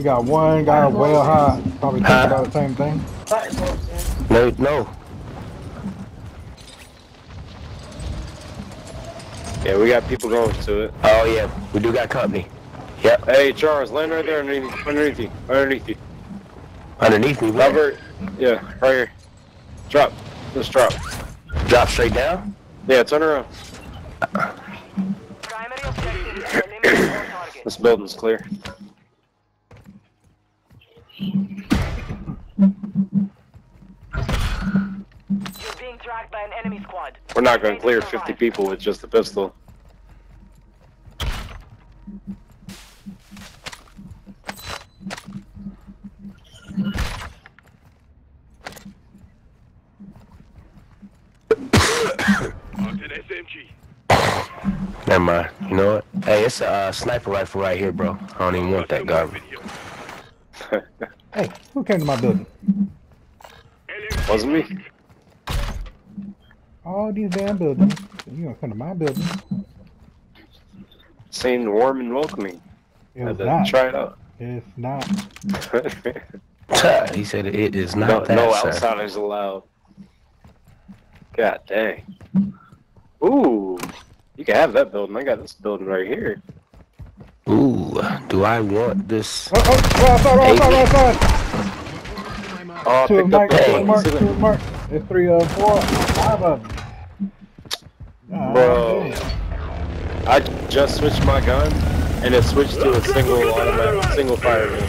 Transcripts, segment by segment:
We got one guy well high, probably thinking Huh? about the same thing. No, no. Yeah, we got people going to it. Oh yeah, we do got company. Yep, Hey, Charles, land right there underneath, underneath you, underneath you. underneath me. Where? Robert, yeah, right here. Drop, just drop. Drop straight down. Yeah, turn around. Primary objective is to eliminate all targets. This building's clear. We're not gonna clear 50 people with just a pistol. Never mind. You know what? Hey, it's a uh, sniper rifle right here, bro. I don't even want that garbage. Hey, who came to my building? Wasn't me. All these damn buildings. You gonna come to my building? Seemed warm and welcoming. It was not. try it out. It's not. he said it is not no, that, no sir. outsiders allowed. God dang. Ooh, you can have that building. I got this building right here. Ooh, do I want this? Oh, oh, right outside, outside, outside. Oh, I Two of Mike, two of Mark, two of Mark. There's three, uh, four, five of them. Bro. Ah, damn. I just switched my gun, and it switched to a single automatic, single fire gun.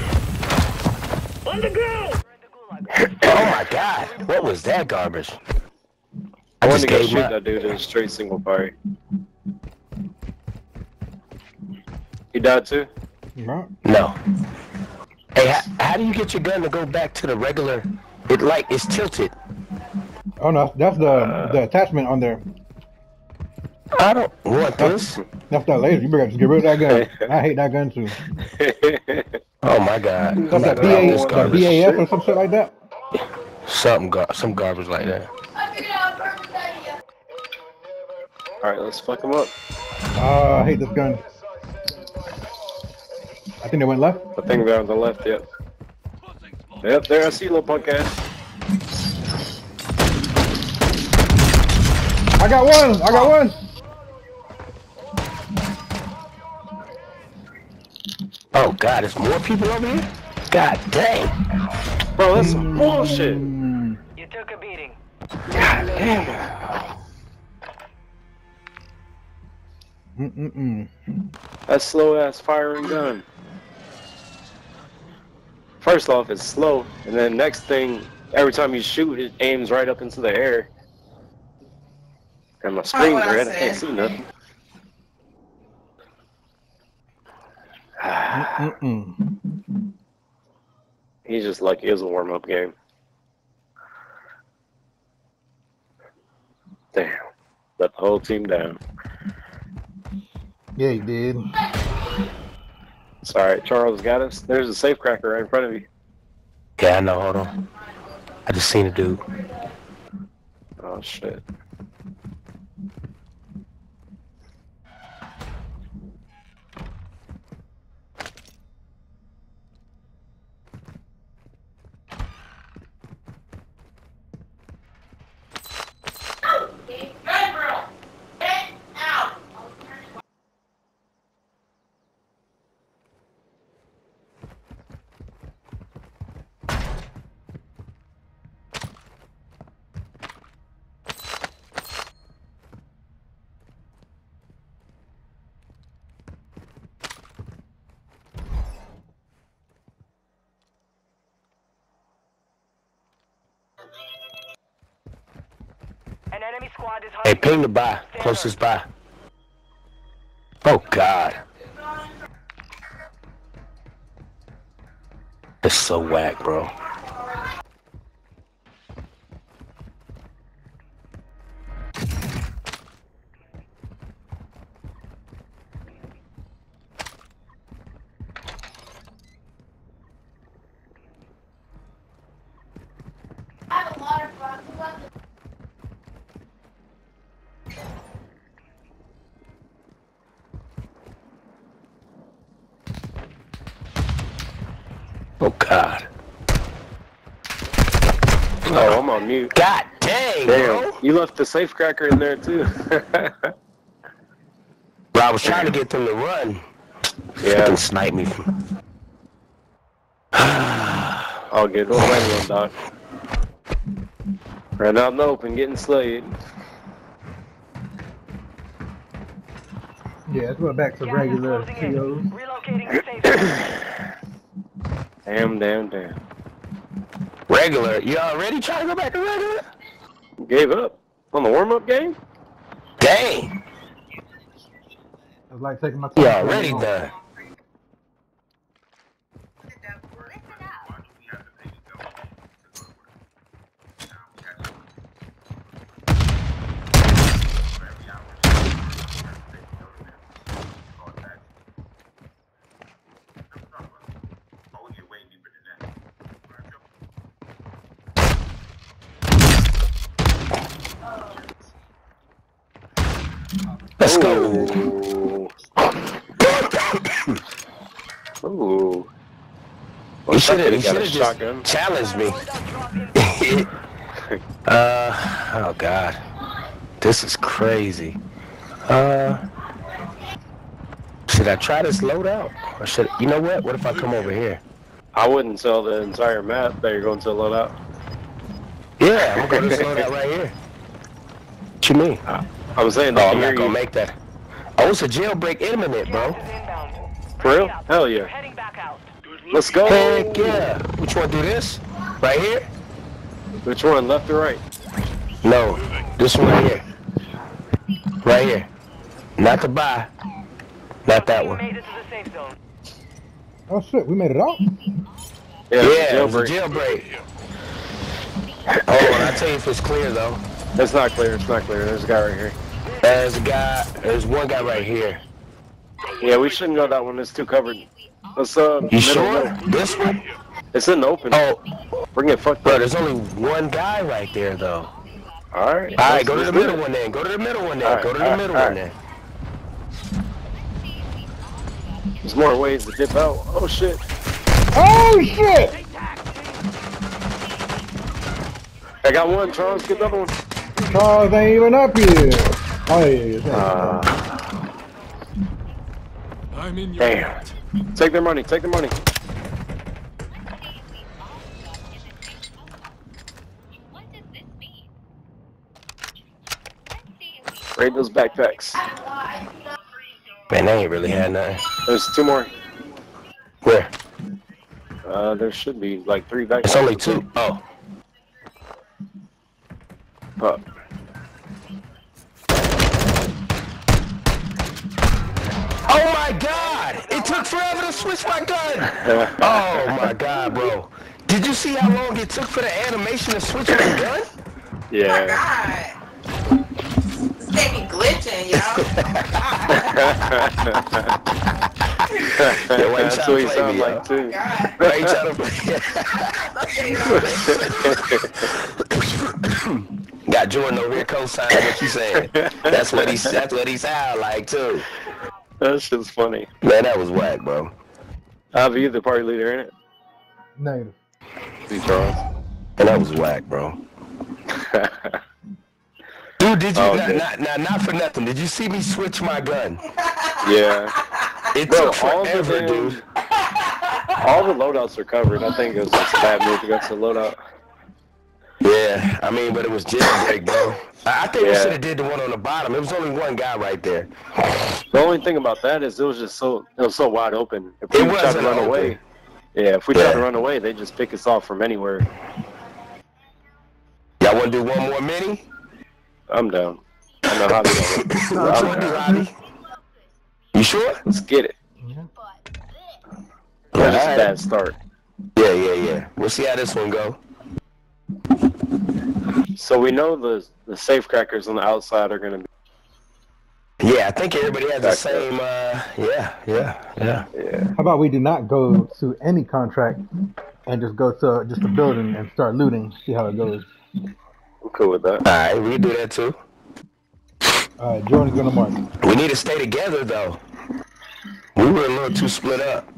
We're the gulag. Oh my God! What was that garbage? I I wanted to go gave shoot my. that dude in a straight single fire. He died too? Right. No. Hey, how, how do you get your gun to go back to the regular? It like it's tilted. Oh no, that's the the attachment on there. I don't want this. That's that laser. You better just get rid of that gun. I hate that gun too. Oh my God! I'm That's not that BA, that. BAF or some shit like that. Something, gar- some garbage like that. Alright, let's fuck him up. Uh, I hate this gun. I think they went left. The thing there on the left, yep. Yep, there I see you, little punk ass. I got one. I got one. Oh God, there's more people over here. God dang! Bro, that's some bullshit. You took a beating. God damn. mm, mm, mm. That slow ass firing gun. First off, it's slow, and then next thing, every time you shoot, it aims right up into the air. And my screen's what I red, I can't see nothing. He's just lucky it was a warm up game. Damn. Let the whole team down. Yeah, you did. Alright, Charles got us. There's a safe cracker right in front of you. Yeah, I know. Hold on. I just seen a dude. Oh shit. An enemy squad is Hey, ping the buy. Closest buy. Oh God. It's so whack, bro. God dang, Damn, bro. you left the safe cracker in there too. Bro, I was trying to get them to run. yeah, Fucking snipe me. From... I'll get no blame on Doc. Ran out in the open, getting slayed. Yeah, let's go back to regular closing. POs. Relocating the safe. Damn, damn, damn. Regular. You already trying to go back to regular? Gave up on the warm-up game. Dang. I was like taking my time. You already done. Ooh. Ooh. You should have. You should have shotgun. just challenged me. Loadout uh. Oh God. This is crazy. Uh. Should I try this loadout? Or should you know what? What if I come over here? I wouldn't sell the entire map that you're going to load out. Yeah, I'm gonna go to this loadout right here. What you mean? I was saying Oh, that I'm not gonna make that. Oh, it's a jailbreak imminent, bro. Gas is inbound. For real? Hell yeah. Heading back out. Let's go. Heck yeah. Which one do this? Right here? Which one, left or right? No, this one right here. Right here. Not the buy. Not that You one. made it to the safe zone. Oh shit, we made it out. Yeah, Yeah, it was a jailbreak. jailbreak. Oh, and I tell you if it's clear though. It's not clear. It's not clear. There's a guy right here. There's a guy. There's one guy right here. Yeah, we shouldn't go that one. It's too covered. Let's uh. You sure? middle. This one? It's in the open. Oh, Bring it fucked bro, up. there's only one guy right there though. All right. All right, go to the middle it. one then. Go to the middle one then. All right, Go to the right, middle all one then. There's more ways to dip out. Oh shit. Oh shit! I got one. Charles, get another one. Charles ain't even up here. Oh yeah, yeah, yeah. Uh, I'm in your damn. Take their money. Take their money. What does this mean? Raid those backpacks. Man, they ain't really had nothing. There's two more. Where? Uh, there should be like three backpacks. It's only two. Oh. Up. Forever to switch my gun! Oh my god, bro. Did you see how long it took for the animation to switch my gun? yeah. God. They be glitching, yo. Yeah, why you That's what he play sound me, like too. Why you trying to Got Jordan over here co-signing what you saying. That's what he that's what he sound like too. That's just funny. Man, that was whack, bro. I'll be the party leader in it. Negative. See Charles. And that was whack, bro. Dude, did you Oh, not, not, not, not for nothing? Did you see me switch my gun? yeah. It Bro, took all the forever, damn- dude. All the loadouts are covered. I think it was just a bad move to go to the loadout. Yeah, I mean, but it was jailbreak, bro. I I think we should have did the one on the bottom. It was only one guy right there. The only thing about that is it was just so it was so wide open. If It we tried to run open. away, yeah, if we tried to run away, they just pick us off from anywhere. Y'all want to do one more mini? I'm down. I know how to do it. What you want to do, down. Robbie? You sure? Let's get it. Yeah, It was a bad start. yeah, yeah, yeah. We'll see how this one go. So we know the the safe crackers on the outside are gonna be. Yeah, I think everybody has the same. Uh, yeah, yeah, yeah. Yeah. How about we do not go to any contract and just go to just a building and start looting, see how it goes. I'm cool with that. All right, we do that too. All right, Jordan's gonna mark. We need to stay together though. We were a little too split up.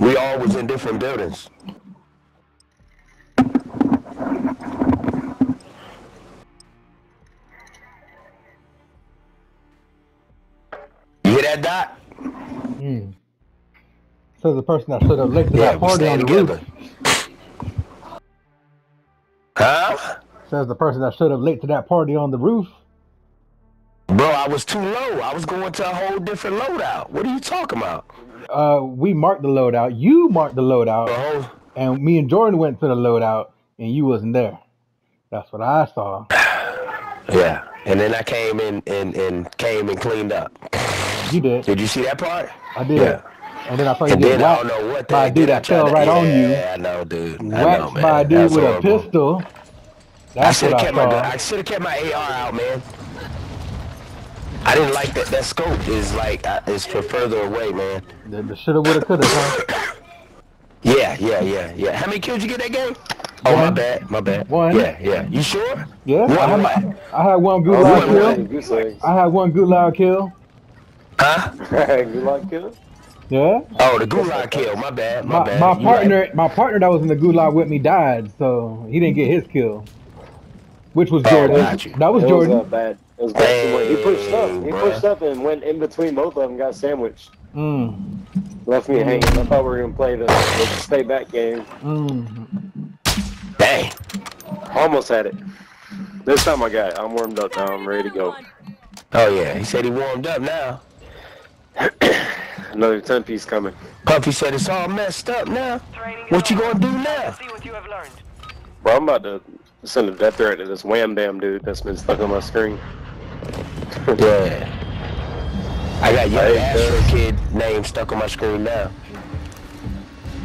We all was in different buildings. Says the person that showed up late to Yeah, that party on the together. roof. Huh? Says the person that showed up late to that party on the roof. Bro, I was too low. I was going to a whole different loadout. What are you talking about? Uh, we marked the loadout. You marked the loadout, The whole and me and Jordan went to the loadout, and you wasn't there. That's what I saw. Yeah. And then I came in and, and came and cleaned up. You did. Did you see that part? I did. Yeah. And then I saw you And get then I whacked don't know what by a dude did. I that fell tried to- right on you. Yeah, I know, dude. I know, man. by a dude That's with a horrible. pistol. I That's should what have I kept my gun. I should have kept my AR out, man. I didn't like that. That scope is like uh, is for further away, man. The, the shoulda, woulda, coulda. Huh? Yeah, yeah, yeah, yeah. How many kills you get that game? Oh, my bad, my bad. One. Yeah, yeah. You sure? Yeah, One I had, what? my, I had one Oh, gulag one, kill. one. Goose eggs. I had one gulag kill. Huh? you like kill? Yeah. Oh, the gulag kill. My bad, my, My, bad. my You partner, right. my partner that was in the gulag with me died, so he didn't get his kill. Which was Oh, Jordan. got that was it Jordan. was uh, bad. It was bad. teamwork. He pushed up. He bruh. pushed up and went in between both of them. Got sandwiched. Mm, Left me hanging. I thought we were gonna play the, the stay back game. mm. Dang. Almost had it. This time I got it. I'm warmed up now. I'm ready to go. Oh yeah, he said he warmed up now. Another ten piece coming. Puffy said it's all messed up now. Training What you gonna do now? See what you have learned. Bro, I'm about to send a death threat to this wham bam dude that's been stuck on my screen. Yeah. I got young Hey, Astro uh, kid name stuck on my screen now.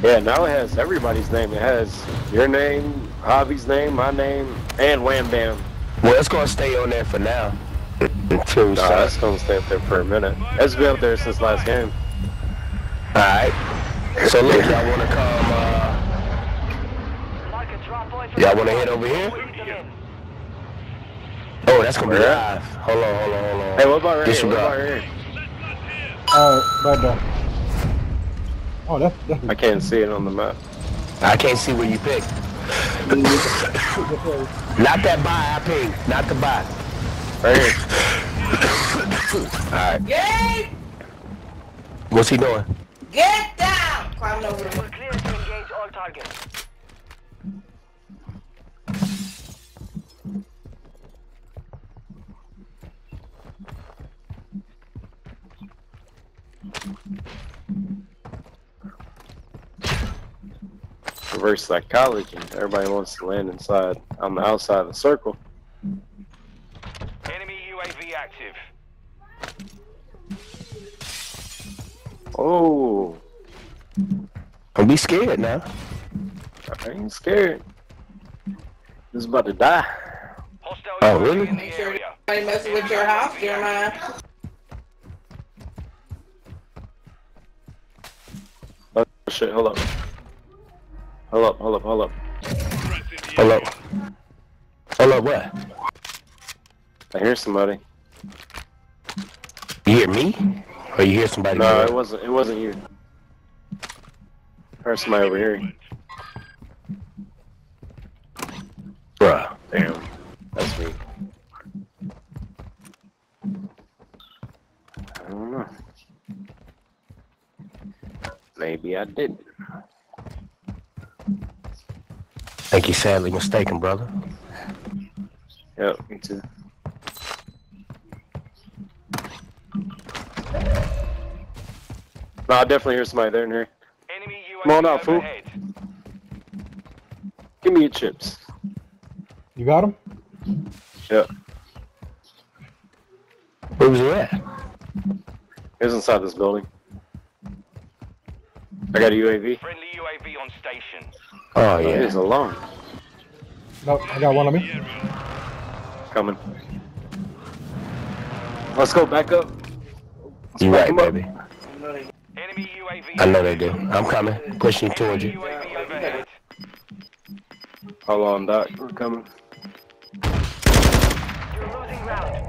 Yeah, now it has everybody's name. It has your name, Hobby's name, my name, and wham bam. Well, it's gonna stay on there for now. Until we Nah, start. that's gonna stay up there for a minute. It's been up there since last game. Alright. So look, y'all wanna come, uh, Mark a drop point for Y'all wanna head over here? Lead them in. oh, that's gonna be live. Hold on, hold on, hold on. Hey, what about right here? What Disregard. about right here? Uh, right there. Oh, that's that's. I can't see it on the map. I can't see where you picked. Not that buy I picked. Not the buy. Right here. Alright. Yay! What's he doing? Get down! Climbing over the We're clear to engage all targets. Reverse psychology. Everybody wants to land inside on the outside of the circle. Enemy UAV active. Oh, Don't be scared now. I ain't scared. This is about to die. Hostile Oh, really? Make sure area. nobody messing with your house, Jeremiah. Oh shit, hold up. Hold up, hold up, hold up. Hold up. Hold up, what? I hear somebody. You hear me? Or you hear somebody? No, it wasn't it wasn't you. Heard somebody over here. Bruh. Damn. That's me. I don't know. Maybe I didn't. think you're sadly mistaken, brother. Yep, me too. No, I definitely hear somebody there in here. Enemy UAV Come on out, fool. Give me your chips. You got him? Yep. Where was he at? It was inside this building. I got a UAV. Friendly UAV on station. Oh, It yeah. He's alone. Nope, I got one on me. Coming. Let's go back up. You back right, him up. Baby. Enemy UAV. I know they do. I'm coming. Pushing towards you. Hold on, Doc. We're coming. You're losing ground.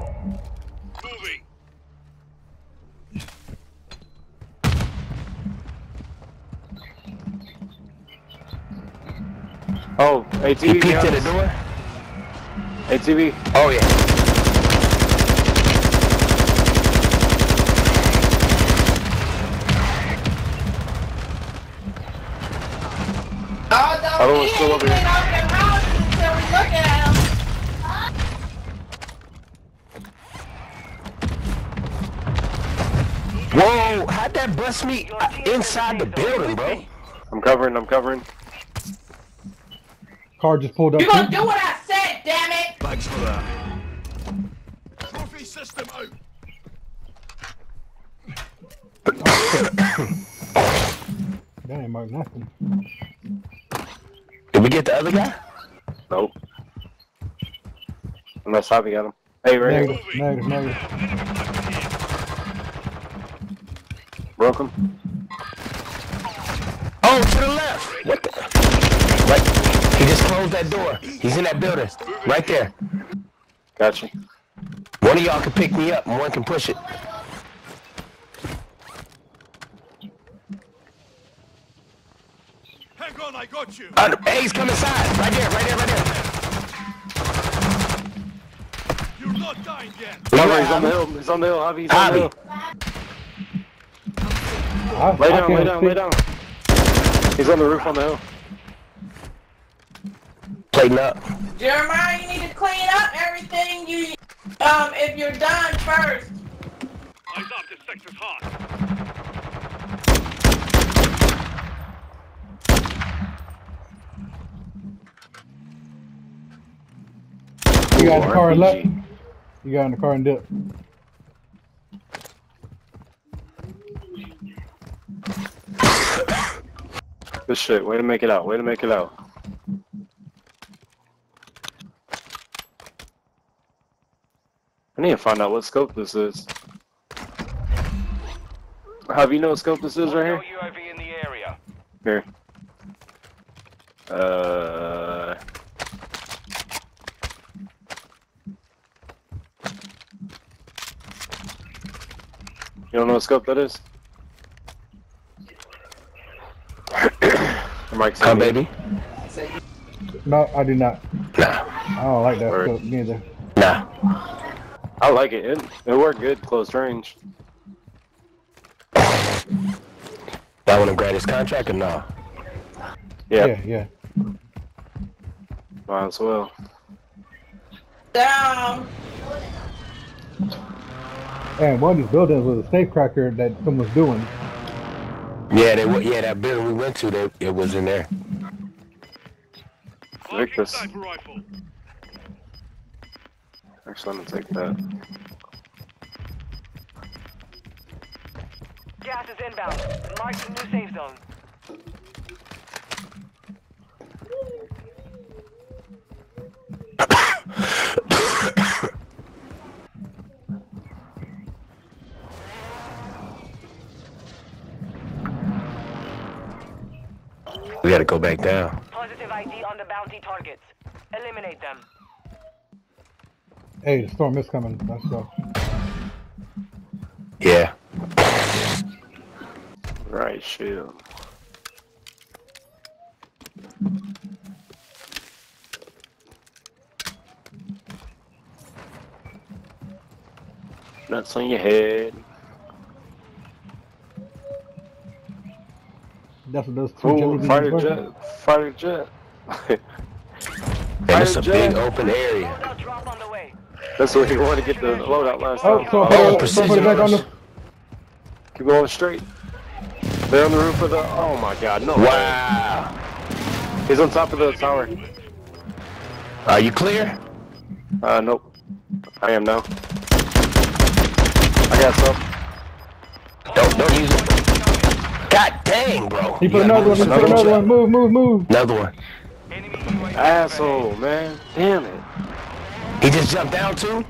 Oh, ATV. He peeked behind the door? ATV. Oh, yeah. Other one's still over He here. ain't open them houses until we look at him. Whoa, how'd that bust me inside the building, bro? I'm covering, I'm covering. Car just pulled up. You gonna do what I said, damn it! Thanks for that. Trophy system out. That ain't marked nothing. Did we get the other guy? Nope. Unless Javi got him. Hey, right here. Negative, negative, negative. Broke him. Oh, to the left. What the? Right. He just closed that door. He's in that building. Right there. Gotcha. One of y'all can pick me up and one can push it. Hang on, I got you. Uh, hey, he's coming inside. Right there, right there, right there. You're not dying yet. Where you he's on the hill. He's on the hill. Javi, he's on the hill. I, Lay down, lay down, see. lay down. He's on the roof on the hill. Plating up. Jeremiah, you need to clean up everything you, um, if you're done first. Eyes up, this sector's hot. You got in the car and left. RPG. You got in the car and dipped. Good shit. Way to make it out. Way to make it out. I need to find out what scope this is. Have you know what scope this is right here? UAV in the area. Here. Uh. You don't know what scope that is? Mike's Come, baby. No, I do not. Nah, I don't like that Word. scope neither. nah. I like it. It, it worked good close range. That one to grab his contract or no? Yeah, Yeah, yeah. might as well. Down. And one of these buildings was a safe cracker that someone was doing. Yeah, they wa- yeah that building we went to, they, it was in there. Victus. Sniper. Actually, I'm gonna take that. Gas is inbound. Mark the new safe zone. We gotta go back down. Positive ID on the bounty targets. Eliminate them. Hey, the storm is coming. Let's go. Yeah. Right, shield. Nuts on your head. That's what those two jelly Ooh, beans fighter jet. Fighter jet. And it's a Fire big open area. Loadout drop on the way. That's where you want to get the loadout last Oh, time. so Oh, put, precision put it back on the. Keep going straight. They're on the roof of the. Oh my god, no. way. Wow. He's on top of the tower. Are you clear? Uh, nope. I am now. I got some. Don't don't use it. God dang, bro. He put another one. He put another one. Move, move, move. Another one. Asshole, man. Damn it. He just jumped down too?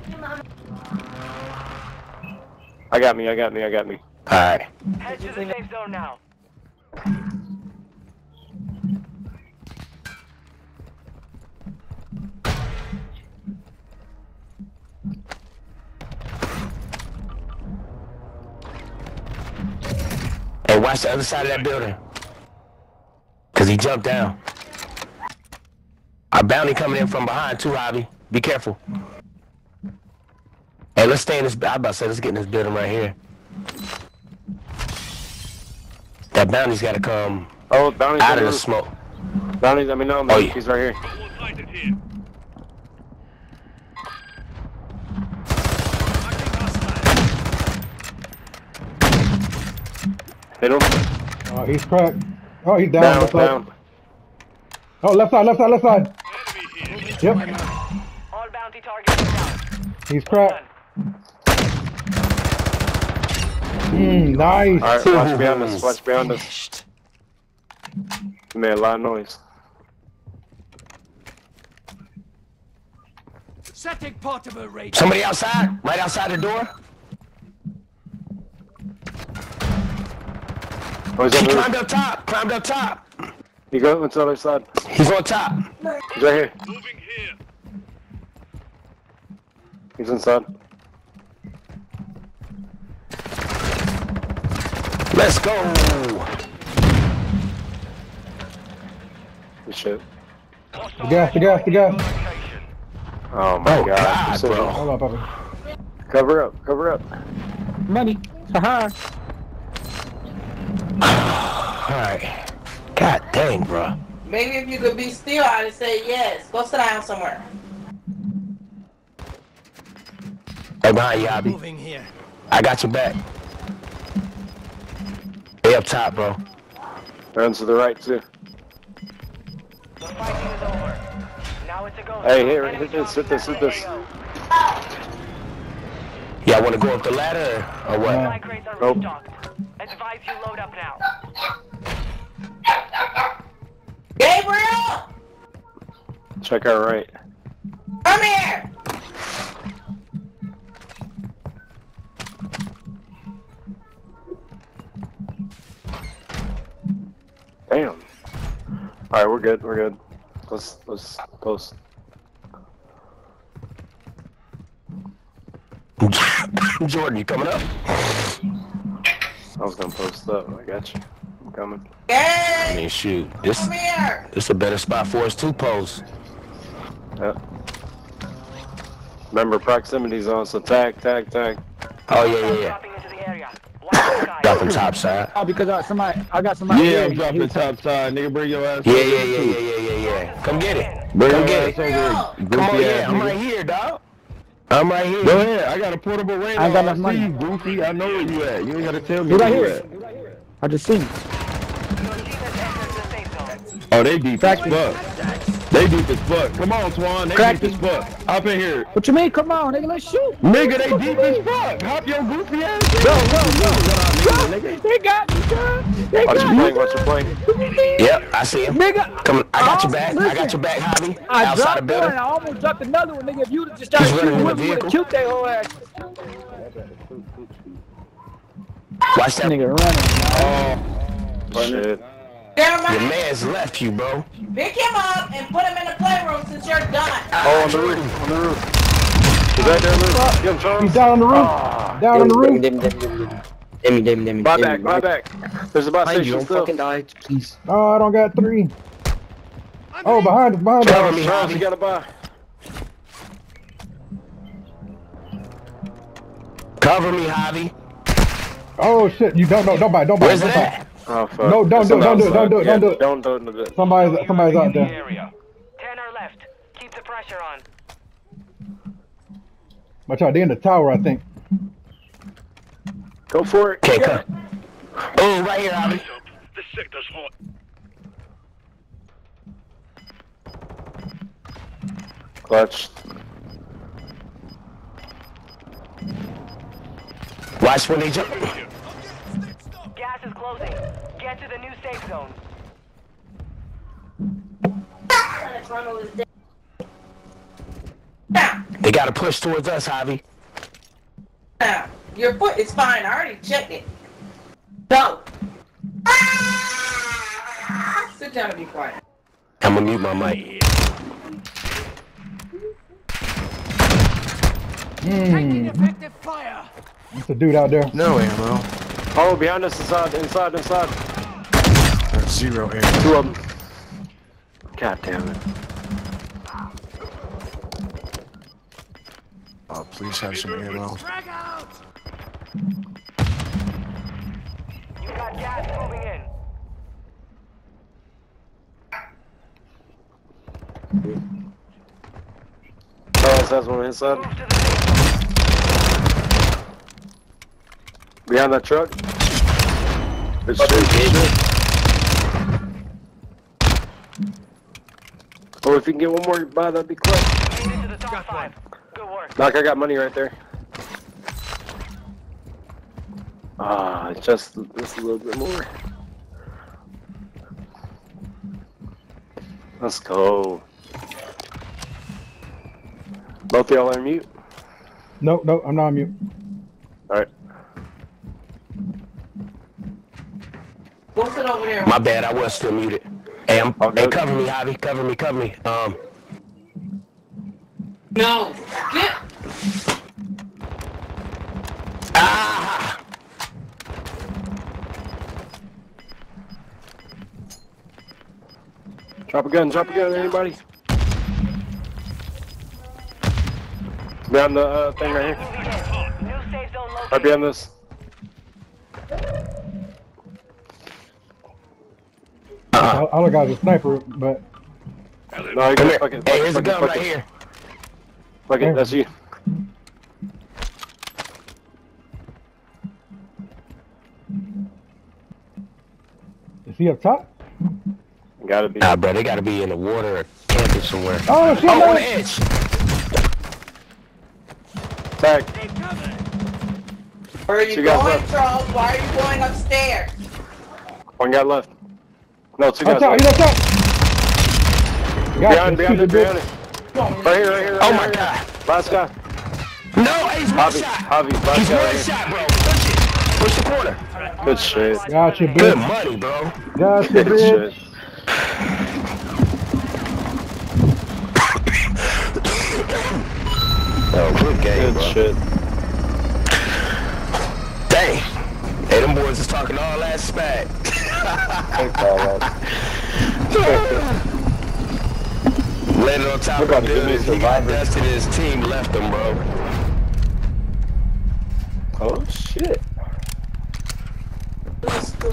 I got me, I got me, I got me. Alright. Head to the safe zone now. Hey, watch the other side of that building. Cause he jumped down. Our bounty coming in from behind too, Javi. Be careful. Hey, let's stay in this. I about to say, let's get in this building right here. That bounty's got to come Oh, bounty's out on of the the smoke. Bounty, let me know. Oh, yeah. He's right here. All sighted here. Hit him. Oh, he's cracked. Oh, he's down. Down, left side. Oh, left side, left side, left side. Enemy. Yep, All bounty targets down. he's cracked. Mm, nice. Alright, watch behind us. Watch behind us. Finished. You made a lot of noise. Setting portable radar. Somebody outside, right outside the door. Oh, he's He climbed roof. up top. Climbed up top. You go into the other side. He's on top. He's right here. Moving here. He's inside. Let's go. Good shit. The gas, the gas, the gas. Oh my Oh, god. God, Precision. bro. Hold on, Papa. Cover up, cover up. Money. Haha. All right. God dang, bro. Maybe if you could be still, I'd say yes. Go sit down somewhere. Hey, behind you, Abby. Moving here. I got your back. They up top, bro. Runs to the right too. The fighting is over. Now it's a go. Hey, here, hit this, hit this, hit dropping this. Back Y'all want to go up the ladder or what? Yeah. Supply crates are Nope. restocked. Advise you load up now. Gabriel, Check our right. come here. Damn. Alright, we're good, we're good. Let's let's post. Jordan, you coming up? I was gonna post up. I got you. I'm coming. I mean, shoot. This come here. this a better spot for us to pose. Yep. Remember proximity zone, so tag, tag, tag. Oh yeah, yeah, yeah. Dropping the area. Watch the sky. Dropping top side. Oh, because uh, somebody, I got somebody. Yeah. I'm dropping was- top side. Nigga, bring your ass Yeah, yeah, yeah, yeah, yeah, yeah, yeah. Come get it. Bring Come get it. over Come on, yeah. I'm right here, dog. I'm right here. Go ahead. I got a portable radar. I got enough money. see you, goofy. I know where you at. You ain't gotta tell me He right here. at. I just seen. him. Your team has entered the safe zone. Oh, they deep as Crack me. fuck. They deep as fuck. Come on, Twan. They Crack deep as fuck. Hop in here. What you mean? Come on, nigga. Let's shoot. Nigga, they deep as fuck. Hop your goofy ass. Go, go, go. They got me, son. They oh, Watch got your me. plane, watch your plane. Yep, I see him. Nigga, Come, on, I got your Oh, back. I got your back, Javi. I Outside the dropped one building. and I almost dropped another one, nigga. If you just started He's running shooting in with me, would have killed their whole ass. Watch that. Nigga running. Oh, shit. Never Your man's left you, bro. Pick him up and put him in the playroom since you're done. Oh, on the roof, on the roof. He's right there, Luke. Get him, He's down on the roof. Ah. down on the roof. Demi, Demi, Demi, Buy back, buy back. There's a buy Behind you, station don't fucking die, please. Oh, I don't got three. Oh, behind us, behind Cover us. me, Charles, you gotta buy. Cover me, Javi. Oh shit, you don't know. Don't buy. Don't buy. Where's Don't it buy. Oh, fuck. No, don't It's do it, don't do it, don't do it, don't do it. Don't, don't do it. Somebody's somebody's out there. Area. Ten are left. Keep the pressure on. Watch out, They're in the tower, I think. Go for it. Okay, come. Oh, right here, Javi. This sector's hot. Clutch. Watch when they jump. Gas is closing. Get to the new safe zone. Now, They gotta push towards us, Javi. Now, your foot is fine. I already checked it. Go. Sit down and be quiet. I'm gonna mute my mic. Hmm. Effective fire. It's a dude out there. No ammo. Oh, behind us, inside, inside, inside. There's zero ammo. Two of them. God damn it. Oh, please have some ammo. Drag out. You got gas moving in. Carlos has one on his side. Move to the safe zone. Behind that truck. Good shit. Oh, if you can get one more by, that'd be clutch. Made it to the top five. Good work. Knock, I got money right there. Ah, just just a little bit more. Let's go. Both y'all are mute. No, no, I'm not on mute. All right. What's it over there? My bad, I was still muted. Hey, I'm, Okay. hey, cover me, Javi. Cover me, cover me. Um, No. Get. Drop a gun, drop a gun, anybody? Behind the uh, thing right here. UAV in. New safe zone Right located. behind this. I, I look like a sniper, but No, you Come got here. fucking. Hey, here's a fucking- gun right fucking- here. it. that's you. is he up top? Gotta be. Nah, bro, they gotta be in the water or camping somewhere. Oh shit! Oh, on the edge. Tag. Where are you Two going. Charles? Why are you going upstairs? One guy left. No, two Up guys top, he's left. up top. Behind, Gotcha, behind it, behind it. Right here, right here. Right Oh my right god. here. Last guy. No, he's one Javi, shot. Javi, last He's guy one right shot, bro. Push it. Push the corner. Good shit. Gotcha, Good bitch. money, bro. Gotcha, Good bitch. Oh, good game, Good bro. shit. Dang. Hey, them boys is talking all that smack. Thank God. Landed on top We're of about the to give me building. He got survivor. dusted. His team left him, bro. Oh shit.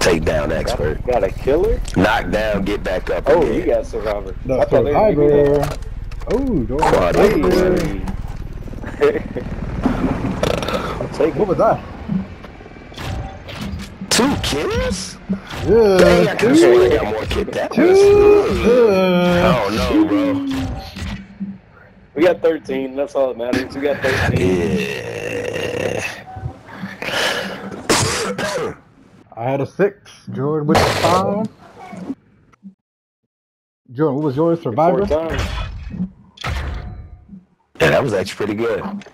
Take down expert. Got a killer? Knock down, get back up Oh, again. you got survivor. The I thought they were gonna survivor. Oh, door Quad survivor. that. I'll take What it. was that? Two kills? Dang, Yeah. I could have sworn I got more kills. That was... Yeah. Oh, no, bro. We got 13. That's all that matters. We got 13. Yeah. I had a six. Jordan with the five. Jordan, what was yours? Four Survivor? times. Yeah, that was actually pretty good.